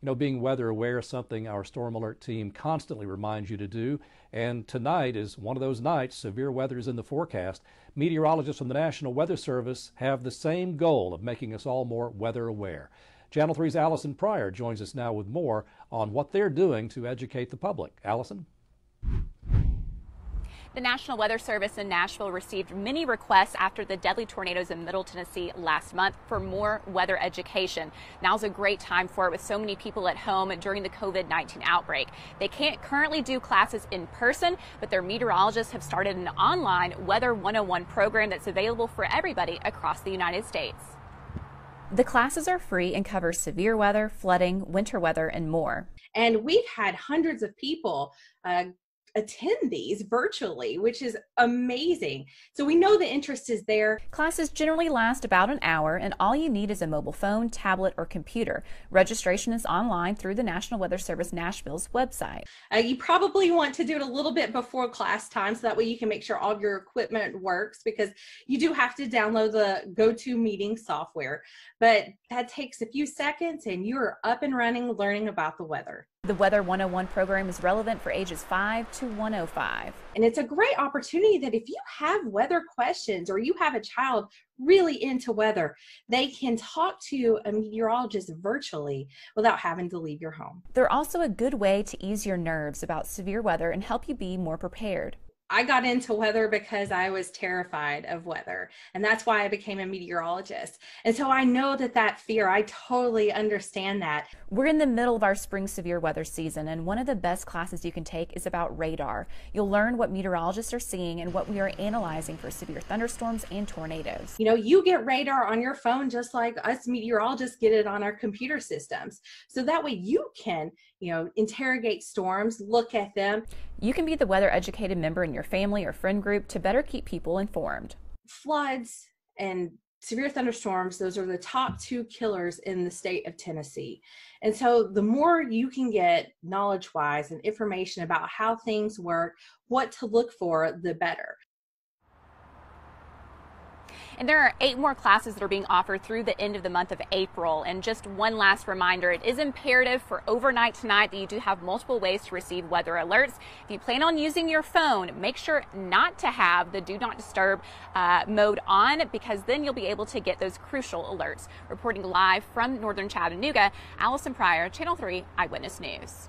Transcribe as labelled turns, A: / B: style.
A: You know, being weather aware is something our Storm Alert team constantly reminds you to do. And tonight is one of those nights. Severe weather is in the forecast. Meteorologists from the National Weather Service have the same goal of making us all more weather aware. Channel 3's Allison Pryor joins us now with more on what they're doing to educate the public. Allison?
B: The National Weather Service in Nashville received many requests after the deadly tornadoes in Middle Tennessee last month for more weather education. Now's a great time for it with so many people at home during the COVID 19 outbreak. They can't currently do classes in person, but their meteorologists have started an online Weather 101 program that's available for everybody across the United States. The classes are free and cover severe weather, flooding, winter weather, and more.
C: And we've had hundreds of people uh, attend these virtually, which is amazing. So we know the interest is there.
B: Classes generally last about an hour, and all you need is a mobile phone, tablet, or computer. Registration is online through the National Weather Service Nashville's website.
C: Uh, you probably want to do it a little bit before class time so that way you can make sure all your equipment works because you do have to download the GoToMeeting software. But that takes a few seconds and you're up and running learning about the weather.
B: The Weather 101 program is relevant for ages 5 to 105.
C: And it's a great opportunity that if you have weather questions or you have a child really into weather, they can talk to a meteorologist virtually without having to leave your home.
B: They're also a good way to ease your nerves about severe weather and help you be more prepared.
C: I got into weather because I was terrified of weather. And that's why I became a meteorologist. And so I know that that fear, I totally understand that.
B: We're in the middle of our spring severe weather season, and one of the best classes you can take is about radar. You'll learn what meteorologists are seeing and what we are analyzing for severe thunderstorms and tornadoes.
C: You know, you get radar on your phone just like us meteorologists get it on our computer systems. So that way you can, you know, interrogate storms, look at them.
B: You can be the weather educated member in your family or friend group to better keep people informed.
C: Floods and severe thunderstorms, those are the top two killers in the state of Tennessee. And so the more you can get knowledge wise and information about how things work, what to look for, the better.
B: And there are eight more classes that are being offered through the end of the month of April. And just one last reminder, it is imperative for overnight tonight that you do have multiple ways to receive weather alerts. If you plan on using your phone, make sure not to have the do not disturb uh, mode on because then you'll be able to get those crucial alerts. Reporting live from northern Chattanooga, Allison Pryor, Channel 3 Eyewitness News.